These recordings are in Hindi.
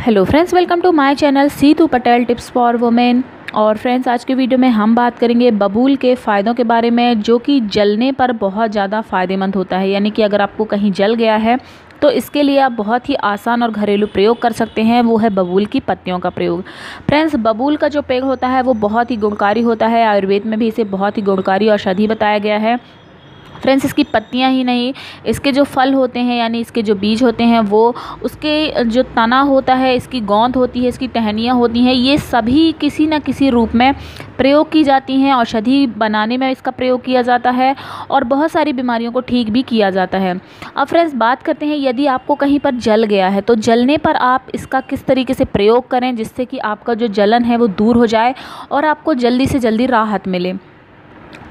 Hello friends welcome to my channel Situ Patel tips for women और फ्रेंड्स आज के वीडियो में हम बात करेंगे बबूल के फ़ायदों के बारे में, जो कि जलने पर बहुत ज़्यादा फ़ायदेमंद होता है। यानी कि अगर आपको कहीं जल गया है तो इसके लिए आप बहुत ही आसान और घरेलू प्रयोग कर सकते हैं। वो है बबूल की पत्तियों का प्रयोग। फ्रेंड्स बबूल का जो पेड़ होता है, वो बहुत ही गुणकारी होता है। आयुर्वेद में भी इसे बहुत ही गुणकारी औषधि बताया गया है। फ्रेंड्स, इसकी पत्तियाँ ही नहीं, इसके जो फल होते हैं, यानी इसके जो बीज होते हैं, वो उसके जो तना होता है, इसकी गोंद होती है, इसकी टहनियाँ होती हैं, ये सभी किसी न किसी रूप में प्रयोग की जाती हैं, औषधि बनाने में इसका प्रयोग किया जाता है और बहुत सारी बीमारियों को ठीक भी किया जाता है। अब फ्रेंड्स, बात करते हैं, यदि आपको कहीं पर जल गया है तो जलने पर आप इसका किस तरीके से प्रयोग करें, जिससे कि आपका जो जलन है, वो दूर हो जाए और आपको जल्दी से जल्दी राहत मिले।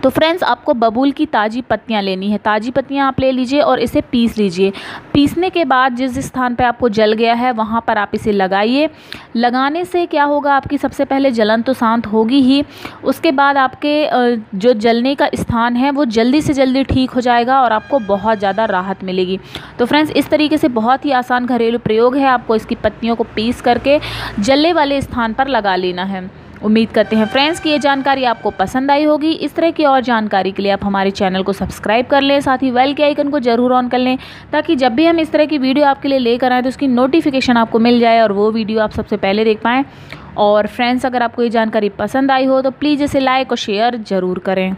तो फ्रेंड्स, आपको बबूल की ताज़ी पत्तियाँ लेनी है। ताज़ी पत्तियाँ आप ले लीजिए और इसे पीस लीजिए। पीसने के बाद जिस स्थान पर आपको जल गया है, वहाँ पर आप इसे लगाइए। लगाने से क्या होगा, आपकी सबसे पहले जलन तो शांत होगी ही। उसके बाद आपके जो जलने का स्थान है, वो जल्दी से जल्दी ठीक हो जाएगा और आपको बहुत ज़्यादा राहत मिलेगी। तो फ्रेंड्स, इस तरीके से बहुत ही आसान घरेलू प्रयोग है। आपको इसकी पत्तियों को पीस करके जलने वाले स्थान पर लगा लेना है। उम्मीद करते हैं फ्रेंड्स की ये जानकारी आपको पसंद आई होगी। इस तरह की और जानकारी के लिए आप हमारे चैनल को सब्सक्राइब कर लें, साथ ही वेल के आइकन को ज़रूर ऑन कर लें, ताकि जब भी हम इस तरह की वीडियो आपके लिए लेकर आएँ तो उसकी नोटिफिकेशन आपको मिल जाए और वो वीडियो आप सबसे पहले देख पाएँ। और फ्रेंड्स, अगर आपको ये जानकारी पसंद आई हो तो प्लीज़ इसे लाइक और शेयर ज़रूर करें।